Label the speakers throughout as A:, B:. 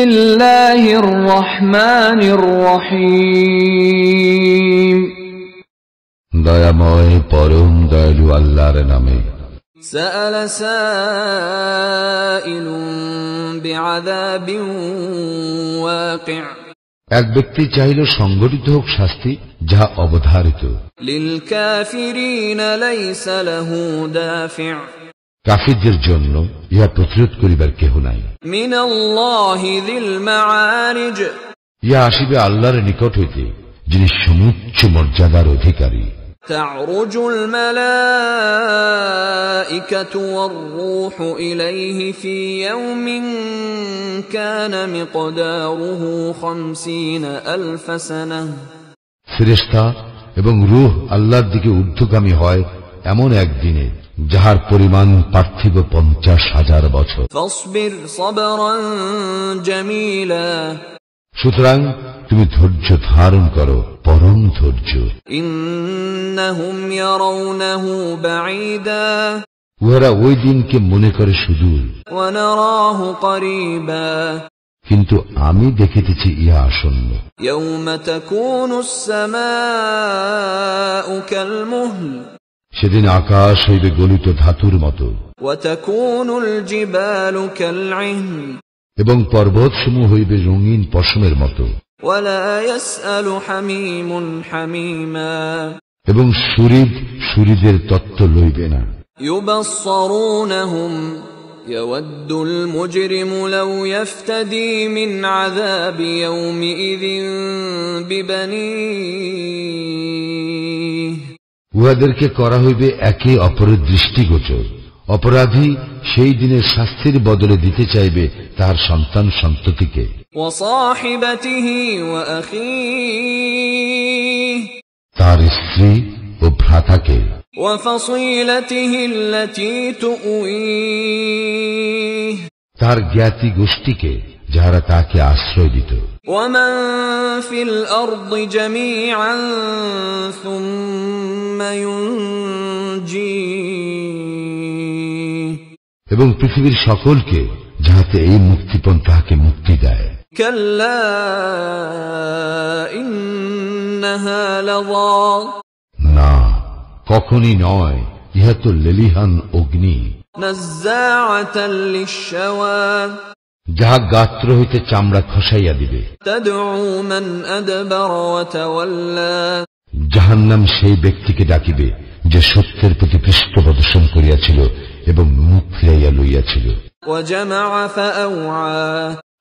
A: الله الرحمن الرحيم
B: দয়াময় পরম দয়ালু আল্লাহর নামে
A: سأل سائل بعذاب واقع
B: এক ব্যক্তি চাইল সংগঠিত হোক শাস্তি যাহা অবধারিত
A: للكافرين ليس له دافع
B: কাফিরদের জন্য ইহা প্রতিরোধ করিবার কেহ নাই
A: من الله ذي المعارج
B: ইহা আসিবে আল্লাহর নিকট হইতে যিনি সমুচ্চ মর্যাদার অধিকারী
A: تعرج الملائكة والروح إليه في يوم كان مقداره خمسين ألف سنة
B: ফেরেশতা এবং রূহ আল্লাহর দিকে ঊর্ধ্বগামী হয় এমন একদিনে যাহার পরিমাণ পার্থিব পঞ্চাশ হাজার বছর
A: فاصبر صبرا جميلا
B: সুতরাং তুমি ধৈর্য ধারণ করো পরম ধৈর্য
A: إنهم يرونه بعيدا
B: উহারা ওই দিনকে মনে করে সুদূর
A: ونراه قريبا
B: কিন্তু আমি দেখিতেছি ইহা আসন্ন
A: يوم تكون السماء كالمهل
B: সেদিন আকাশ হইবে গলিত ধাতুর মতো
A: وتكون الجبال كالعهن
B: এবং পর্বতসমূহ হইবে রঙিন পশমের মতো
A: ولا يسأل حميم حميما
B: এবং সুরিদ সুরিদের তত্ত্ব লইবে না
A: يبصرونهم يود المجرم لو يفتدي من عذاب يومئذ ببنيه
B: উহাদেরকে করা হইবে একে অপরের দৃষ্টিগোচর। অপরাধী সেই দিনের শাস্তির বদলে দিতে চাইবে তার সন্তান সন্ততিকে। তার স্ত্রী ও ভ্রাতাকে। তার জ্ঞাতি গোষ্ঠীকে। যাহারা তাকে আশ্রয় দিত
A: ومن في الأرض جميعا ثم ينجيه
B: এবং পৃথিবীর সকলকে যাহাতে এই মুক্তিপণ তাহাকে মুক্তি দেয়
A: كلا إنها لظى
B: না কখনই নয় ইহা তো লেলিহান অগ্নি
A: نزاعة للشوى
B: যাহা গাত্র হইতে চামড়া খসাইয়া দিবে।
A: জাহান
B: নাম সেই ব্যক্তিকে ডাকিবে যে সত্যের প্রতি পৃষ্ঠ প্রদর্শন করিয়াছিল এবং মুখ ফিরাইয়া লইয়াছিল।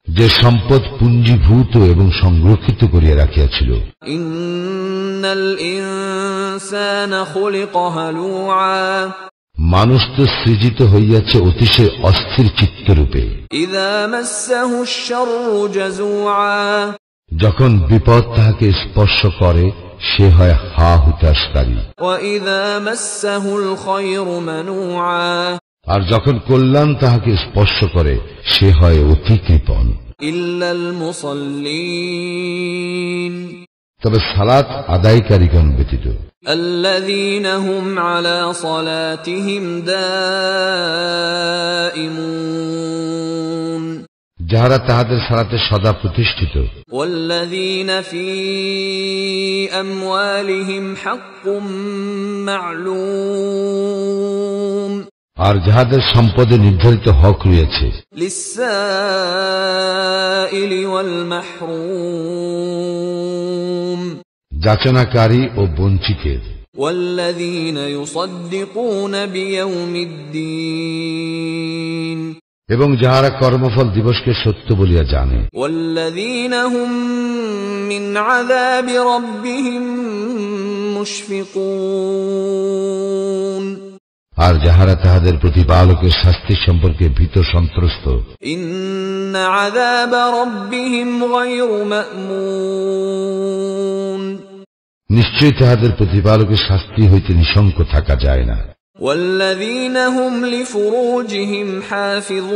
B: যে সম্পদ পুঞ্জীভূত এবং সংরক্ষিত করিয়া রাখিয়াছিল।
A: ইন্নাল ইনসানা খুলিকা হালুআ।
B: মানুষ তো সৃজিত হইয়াছে অতিশয় অস্থির চিত্তরূপে। যখন বিপদ তাহাকে স্পর্শ করে সে হয় হা হুতাশকারী। আর যখন কল্যাণ তাহাকে স্পর্শ করে সে হয় অতি কৃপণ।
A: ইল্লাল
B: তবে সালাত আদায়কারীগণ ব্যতীত
A: الذين هم على صلاتهم دائمون
B: যাহারা তাহাদের সালাতে সদা প্রতিষ্ঠিত
A: والذين في أموالهم حق معلوم
B: আর যাহাদের সম্পদে নির্ধারিত হক রয়েছে। যাচনাকারী ও বঞ্চিতের। এবং যাহারা কর্মফল দিবসকে সত্য বলিয়া জানে।
A: মুশফিকুন।
B: আর যাহারা তাহাদের প্রতিপালকের শাস্তি সম্পর্কে ভীত সন্ত্রস্ত
A: إن عذاب ربهم غير مأمون
B: নিশ্চয়ই তাহাদের প্রতিপালকের শাস্তি হইতে নিশঙ্ক থাকা যায় না
A: والذين هم لفروجهم حافظون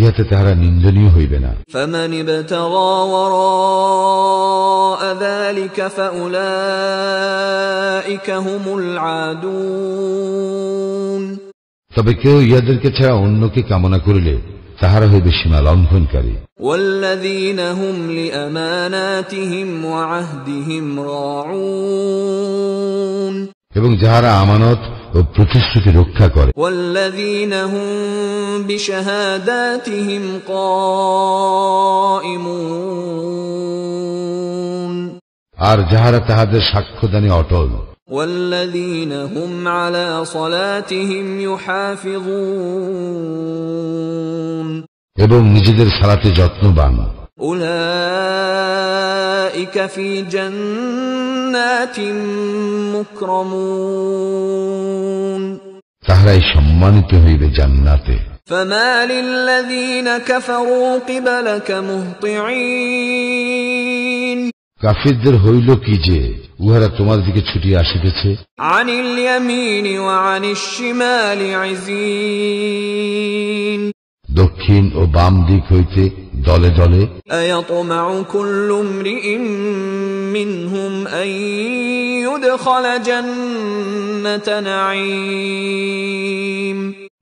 B: ইহাতে তাহারা নিন্দনীয় হইবে না
A: فمن ابتغى وراء ذلك فأولئك هم العادون
B: তবে কেউ ইহাদেরকে ছাড়া অন্যকে কামনা করিলে তাহারা হইবে সীমা লঙ্ঘনকারী
A: والذين هم لأماناتهم وعهدهم راعون
B: এবং যাহারা আমানত ও প্রতিশ্রুতি রক্ষা করে
A: والذين هم بشهاداتهم قائمون
B: আর যাহারা তাহাদের সাক্ষ্যদানে অটল
A: والذين هم على صلاتهم يحافظون
B: এবং নিজেদের সালাতে যত্নবান
A: أولئك في جنات مكرمون
B: তাহারাই সম্মানিত হইবে জান্নাতে
A: فما للذين كفروا قبلك مهطعين
B: কাফিরদের হইল কি যে উহারা তোমার দিকে ছুটিয়া আসিতেছে
A: عن اليمين وعن الشمال عزين
B: দক্ষিণ ও বাম দিক হইতে দলে দলে।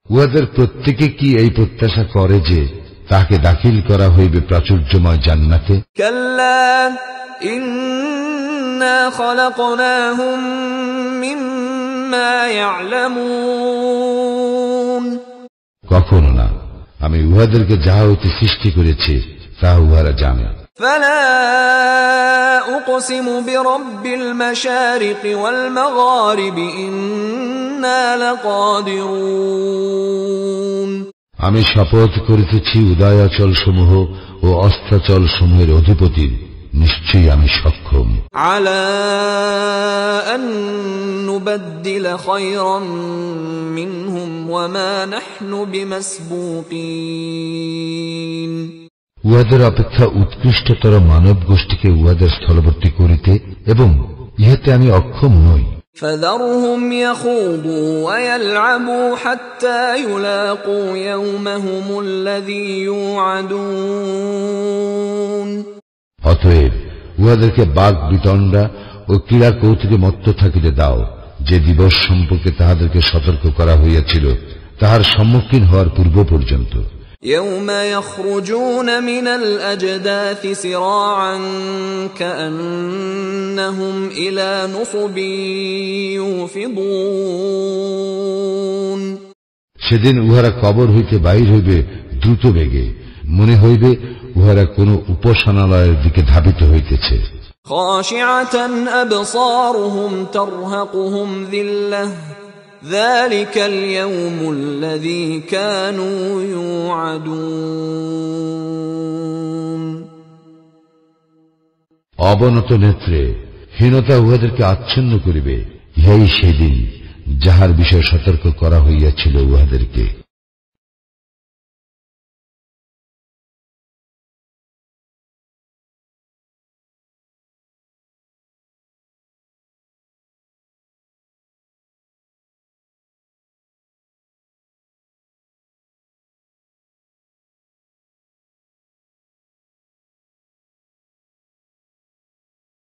B: উহাদের প্রত্যেকে কি এই প্রত্যাশা করে যে তাকে দাখিল করা হইবে প্রাচুর্যময় জান্নাতে? কখনো আমি উহাদেরকে যাহা হইতে সৃষ্টি করেছি তাহা উহারা জানে
A: فلا أقسم برب المشارق والمغارب إنا لقادرون
B: আমি শপথ করিতেছি উদয়াচল সমূহ ও অস্তাচল সমূহের অধিপতির নিশ্চয়ই আমি সক্ষম
A: على أن نبدل خيرا منهم وما نحن بمسبوقين
B: উহাদের অপেক্ষা উৎকৃষ্টতর মানব গোষ্ঠীকে উহাদের স্থলবর্তী করিতে এবং ইহাতে আমি অক্ষম নই
A: فذرهم يخوضوا ويلعبوا حتى يلاقوا يومهم الذي يوعدون
B: অতএব উহাদেরকে বাঘ বিতণ্ডা ও ক্রীড়া কৌতুকে মত্ত থাকিতে দাও যে দিবস সম্পর্কে তাহাদেরকে সতর্ক করা হইয়াছিল তাহার সম্মুখীন হওয়ার পূর্ব পর্যন্ত
A: يوم يخرجون من الأجداث سراعا كأنهم إلى نصب يوفضون
B: সেদিন উহারা কবর হইতে বাহির হইবে দ্রুত বেগে মনে হইবে উহারা কোন উপাসনালয়ের দিকে ধাবিত হইতেছে
A: خاشعة أبصارهم ترهقهم ذلة ذلك اليوم الذي كانوا يوعدون
B: অবনত নেত্রে হীনতা উহাদেরকে আচ্ছন্ন করিবে ইহাই সেদিন যাহার বিষয়ে সতর্ক করা হইয়াছিল উহাদেরকে